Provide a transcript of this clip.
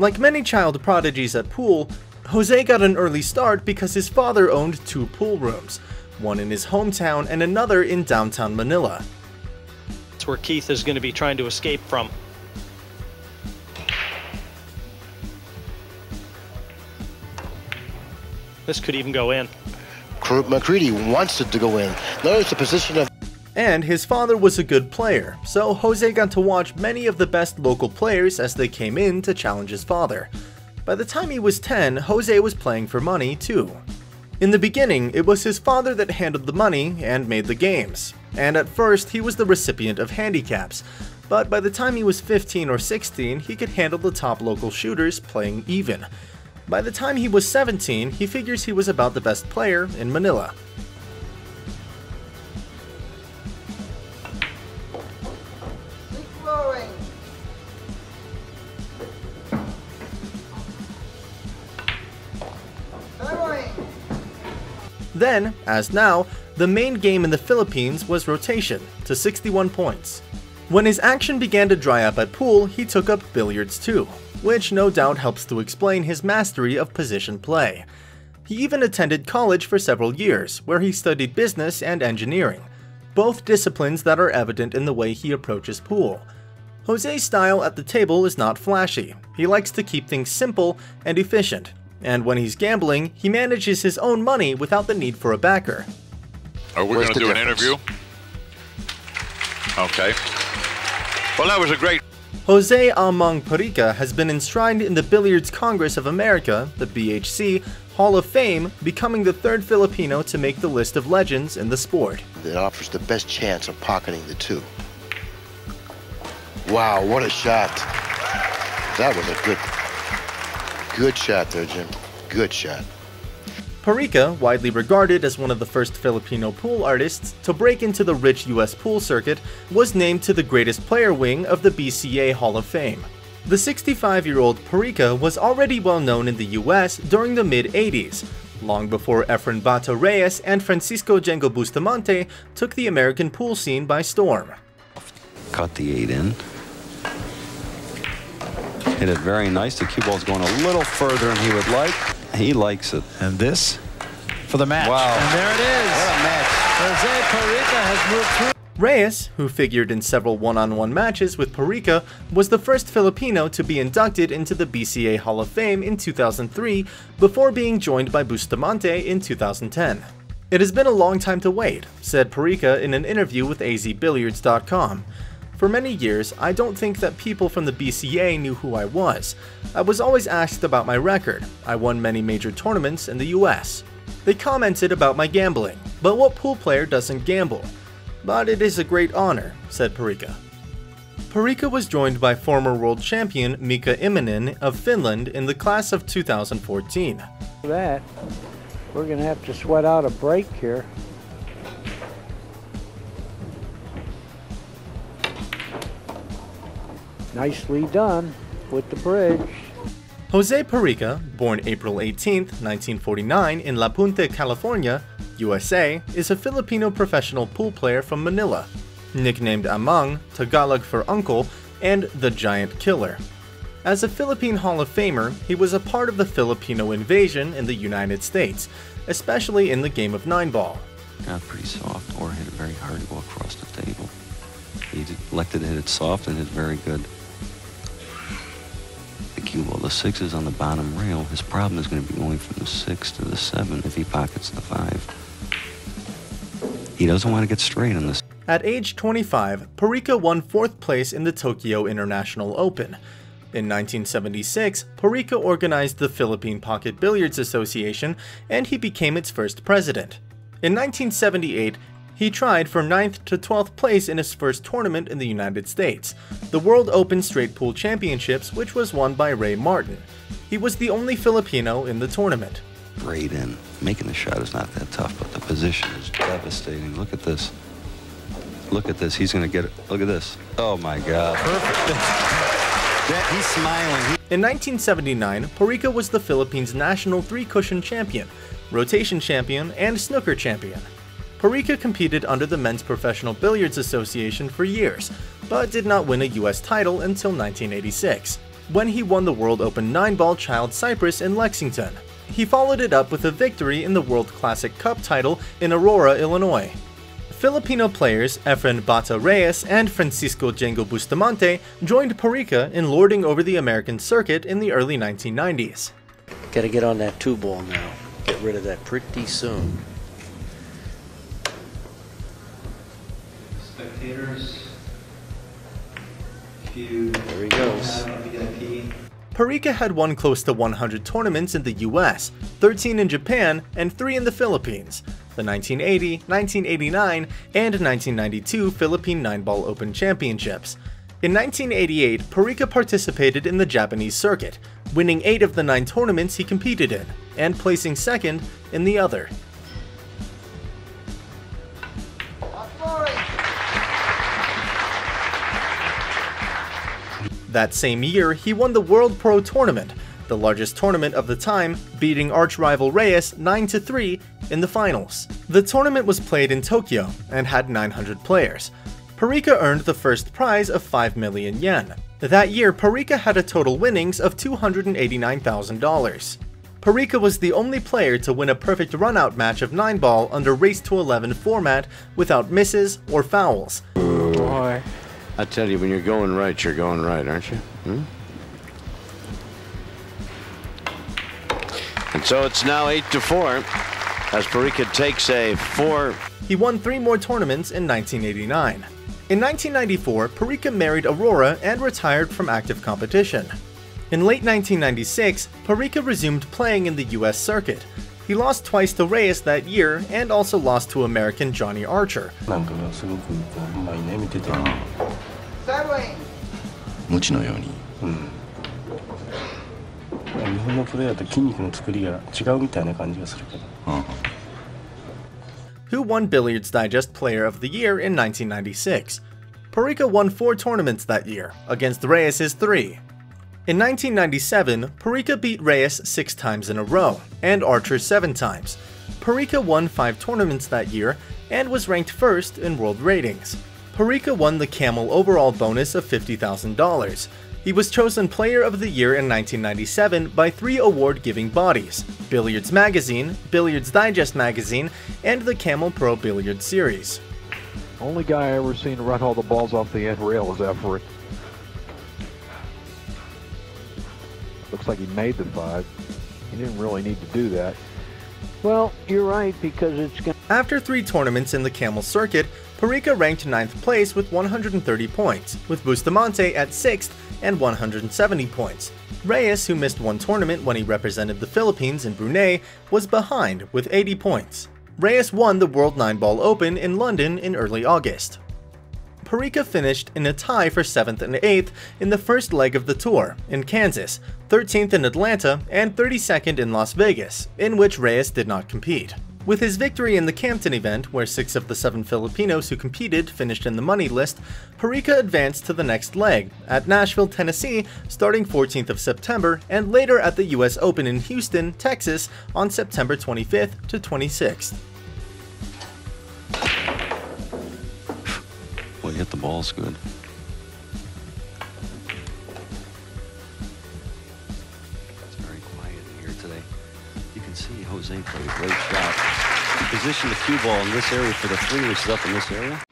Like many child prodigies at pool, Jose got an early start because his father owned two pool rooms, one in his hometown and another in downtown Manila. That's where Keith is going to be trying to escape from. This could even go in. McCready wants it to go in. Notice the position of and his father was a good player, so Jose got to watch many of the best local players as they came in to challenge his father. By the time he was 10, Jose was playing for money too. In the beginning, it was his father that handled the money and made the games, and at first he was the recipient of handicaps, but by the time he was 15 or 16, he could handle the top local shooters playing even. By the time he was 17, he figures he was about the best player in Manila. Then, as now, the main game in the Philippines was rotation, to 61 points. When his action began to dry up at pool, he took up billiards too, which no doubt helps to explain his mastery of position play. He even attended college for several years, where he studied business and engineering, both disciplines that are evident in the way he approaches pool. Jose's style at the table is not flashy, he likes to keep things simple and efficient, and when he's gambling, he manages his own money without the need for a backer. Are we going to do difference? an interview? Okay. Well, that was a great. Jose Amang Parica has been enshrined in the Billiards Congress of America, the BHC, Hall of Fame, becoming the third Filipino to make the list of legends in the sport. It offers the best chance of pocketing the two. Wow, what a shot. That was a good Good shot there, Jim. Good shot. Parica, widely regarded as one of the first Filipino pool artists to break into the rich US pool circuit, was named to the greatest player wing of the BCA Hall of Fame. The 65-year-old Parica was already well known in the US during the mid-80s, long before Efren Bata Reyes and Francisco Django Bustamante took the American pool scene by storm. Cut the 8 in. Hit it very nice. The cue ball's going a little further than he would like. He likes it. And this for the match. Wow. And there it is. What a match. Jose Parica has moved through. Reyes, who figured in several one-on-one -on -one matches with Parica, was the first Filipino to be inducted into the BCA Hall of Fame in 2003 before being joined by Bustamante in 2010. It has been a long time to wait, said Parica in an interview with azbilliards.com. For many years, I don't think that people from the BCA knew who I was. I was always asked about my record. I won many major tournaments in the US. They commented about my gambling, but what pool player doesn't gamble? But it is a great honor, said Parica. Parica was joined by former world champion Mika Immonen of Finland in the class of 2014. That, we're going to have to sweat out a break here. Nicely done with the bridge. Jose Parica, born April 18, 1949 in La Puente, California, USA, is a Filipino professional pool player from Manila, nicknamed Amang, Tagalog for uncle, and the Giant Killer. As a Philippine Hall of Famer, he was a part of the Filipino invasion in the United States, especially in the game of nine ball. Got pretty soft or hit it very hard to go across the table. He elected to hit it soft and hit very good the ball. The six is on the bottom rail. His problem is going to be going from the six to the seven if he pockets the five. He doesn't want to get straight on this. At age 25, Parica won fourth place in the Tokyo International Open. In 1976, Parica organized the Philippine Pocket Billiards Association and he became its first president. In 1978, he tried for 9th to 12th place in his first tournament in the United States, the World Open Straight Pool Championships, which was won by Ray Martin. He was the only Filipino in the tournament. Great in. Making the shot is not that tough, but the position is devastating. Look at this. Look at this. He's going to get it. Look at this. Oh my God. Perfect. He's smiling. In 1979, Parica was the Philippines' national three-cushion champion, rotation champion, and snooker champion. Parica competed under the Men's Professional Billiards Association for years, but did not win a US title until 1986, when he won the World Open 9-ball Child Cyprus in Lexington. He followed it up with a victory in the World Classic Cup title in Aurora, Illinois. Filipino players Efren Bata Reyes and Francisco Django Bustamante joined Parica in lording over the American circuit in the early 1990s. Gotta get on that two ball now. Get rid of that pretty soon. Spectators. There he goes. Parica had won close to 100 tournaments in the US, 13 in Japan, and 3 in the Philippines, the 1980, 1989, and 1992 Philippine 9-Ball Open Championships. In 1988, Parica participated in the Japanese circuit, winning 8 of the 9 tournaments he competed in, and placing second in the other. That same year, he won the World Pro Tournament, the largest tournament of the time, beating arch-rival Reyes 9-3 in the finals. The tournament was played in Tokyo and had 900 players. Parica earned the first prize of 5 million yen. That year, Parica had a total winnings of $289,000. Parica was the only player to win a perfect run-out match of 9-ball under Race to 11 format without misses or fouls. Boy. I tell you, when you're going right, you're going right, aren't you? Hmm? And so it's now 8 to 4 as Parica takes a 4. He won three more tournaments in 1989. In 1994, Parica married Aurora and retired from active competition. In late 1996, Parica resumed playing in the US circuit. He lost twice to Reyes that year and also lost to American Johnny Archer. Who won Billiards Digest Player of the Year in 1996? Parica won four tournaments that year, against Reyes' three. In 1997, Parica beat Reyes six times in a row, and Archer seven times. Parica won five tournaments that year, and was ranked first in world ratings. Parica won the Camel overall bonus of $50,000. He was chosen Player of the Year in 1997 by three award-giving bodies, Billiards Magazine, Billiards Digest Magazine, and the Camel Pro Billiards Series. Only guy I ever seen run all the balls off the end rail was Everett. Looks like he made the five. He didn't really need to do that. Well, you're right because it's After three tournaments in the Camel Circuit, Parica ranked 9th place with 130 points, with Bustamante at 6th and 170 points. Reyes, who missed one tournament when he represented the Philippines in Brunei, was behind with 80 points. Reyes won the World 9-Ball Open in London in early August. Parica finished in a tie for 7th and 8th in the first leg of the tour, in Kansas, 13th in Atlanta, and 32nd in Las Vegas, in which Reyes did not compete. With his victory in the Campton event, where six of the seven Filipinos who competed finished in the money list, Parica advanced to the next leg, at Nashville, Tennessee, starting 14th of September, and later at the US Open in Houston, Texas, on September 25th to 26th. Well, hit the balls good. Jose played a great. He positioned the cue ball in this area for the three, which is up in this area.